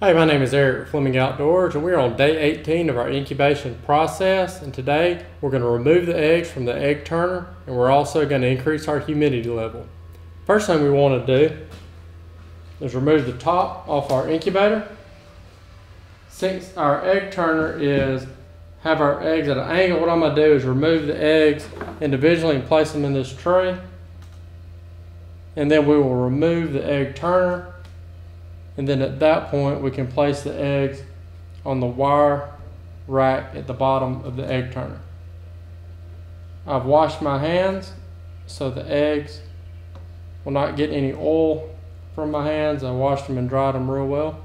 Hey, my name is Eric Fleming Outdoors, and we're on day 18 of our incubation process. And today we're going to remove the eggs from the egg turner, and we're also going to increase our humidity level. First thing we want to do is remove the top off our incubator. Since our egg turner is have our eggs at an angle, what I'm going to do is remove the eggs individually and place them in this tray. And then we will remove the egg turner and then at that point, we can place the eggs on the wire rack at the bottom of the egg turner. I've washed my hands so the eggs will not get any oil from my hands. I washed them and dried them real well.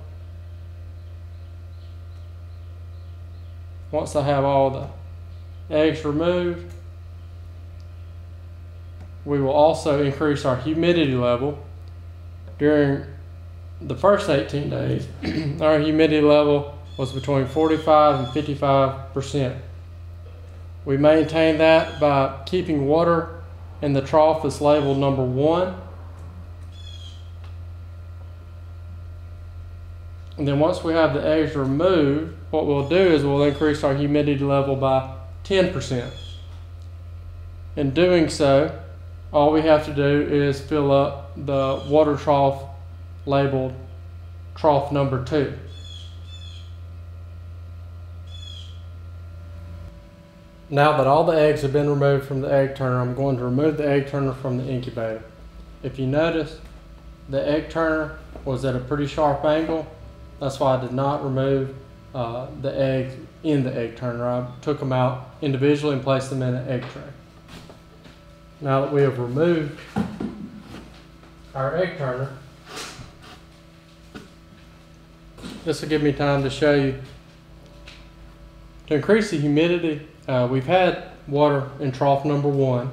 Once I have all the eggs removed, we will also increase our humidity level during the first 18 days, our humidity level was between 45 and 55 percent. We maintain that by keeping water in the trough that's labeled number one. And then once we have the eggs removed, what we'll do is we'll increase our humidity level by 10%. In doing so, all we have to do is fill up the water trough labeled trough number two. Now that all the eggs have been removed from the egg turner, I'm going to remove the egg turner from the incubator. If you notice, the egg turner was at a pretty sharp angle. That's why I did not remove uh, the eggs in the egg turner. I took them out individually and placed them in an egg tray. Now that we have removed our egg turner, this will give me time to show you. To increase the humidity, uh, we've had water in trough number one.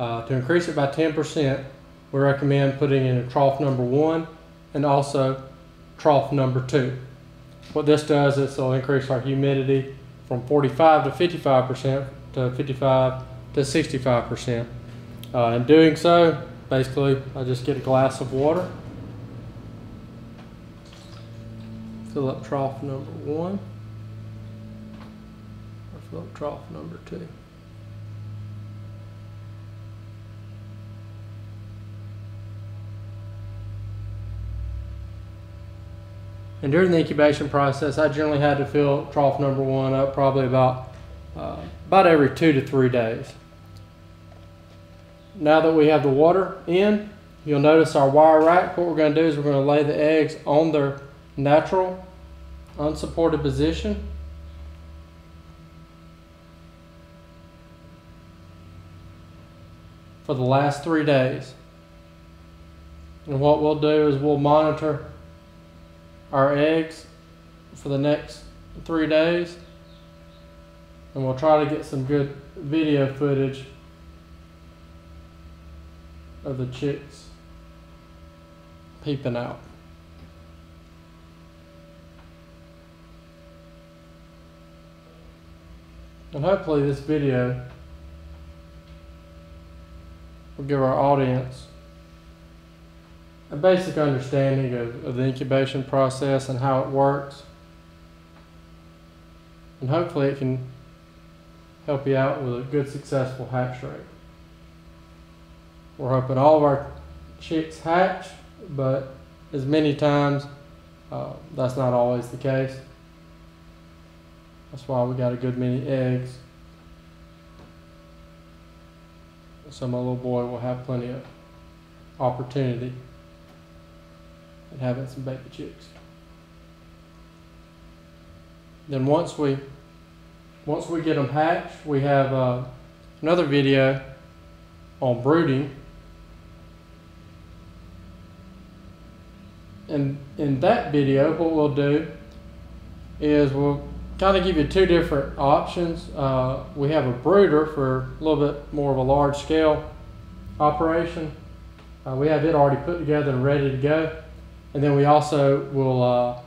Uh, to increase it by 10%, we recommend putting in a trough number one and also trough number two. What this does is it'll increase our humidity from 45 to 55% to 55 to 65%. Uh, in doing so, basically, I just get a glass of water fill up trough number one or fill up trough number two. And during the incubation process, I generally had to fill trough number one up probably about uh, about every two to three days. Now that we have the water in, you'll notice our wire rack. What we're going to do is we're going to lay the eggs on their natural unsupported position. For the last three days. And what we'll do is we'll monitor our eggs for the next three days. And we'll try to get some good video footage of the chicks peeping out. And hopefully this video will give our audience a basic understanding of, of the incubation process and how it works. And hopefully it can help you out with a good successful hatch rate. We're hoping all of our chicks hatch, but as many times uh, that's not always the case. That's why we got a good many eggs. So my little boy will have plenty of opportunity at having some baby chicks. Then once we once we get them hatched, we have uh, another video on brooding. And in that video, what we'll do is we'll kind of give you two different options. Uh, we have a brooder for a little bit more of a large scale operation. Uh, we have it already put together and ready to go. And then we also will uh,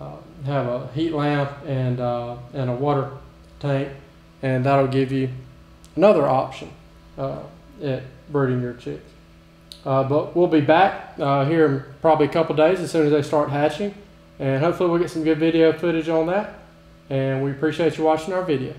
uh have a heat lamp and, uh, and a water tank, and that'll give you another option uh, at brooding your chicks. but we'll be back here in probably a couple days as soon as they start hatching And hopefully we'll get some good video footage on that. And we appreciate you watching our video.